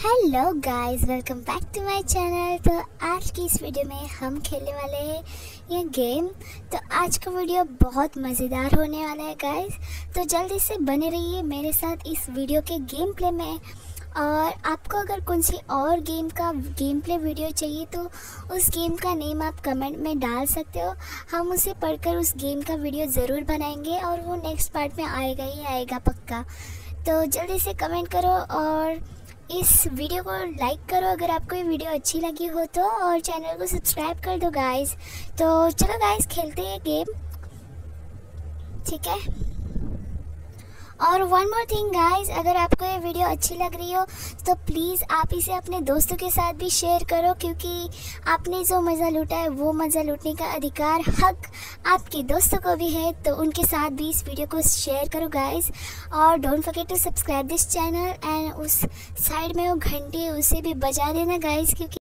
Hello guys welcome back to my channel तो आज की इस वीडियो में हम खेलने वाले हैं ये गेम तो आज का वीडियो बहुत मज़ेदार होने वाला है गाइस तो जल्दी से बने रहिए मेरे साथ इस वीडियो के गेम प्ले में. और आपको अगर कौन सी और गेम का गेम प्ले वीडियो चाहिए तो उस गेम का नेम आप कमेंट में डाल सकते हो. हम उसे पढ़कर उस गेम का वीडियो ज़रूर बनाएँगे और वो नेक्स्ट पार्ट में आएगा ही आएगा पक्का. तो जल्दी से कमेंट करो और इस वीडियो को लाइक करो अगर आपको ये वीडियो अच्छी लगी हो तो और चैनल को सब्सक्राइब कर दो गाइस तो चलो गाइस खेलते हैं गेम ठीक है? और वन मोर थिंग गाइस अगर आपको ये वीडियो अच्छी लग रही हो तो प्लीज़ आप इसे अपने दोस्तों के साथ भी शेयर करो, क्योंकि आपने जो मज़ा लूटा है, वो मज़ा लूटने का अधिकार हक आपके दोस्तों को भी है तो उनके साथ भी इस वीडियो को शेयर करो गाइस और don't forget to subscribe this channel and उस साइड में वो घंटी उसे भी बजा देना गाइस क्योंकि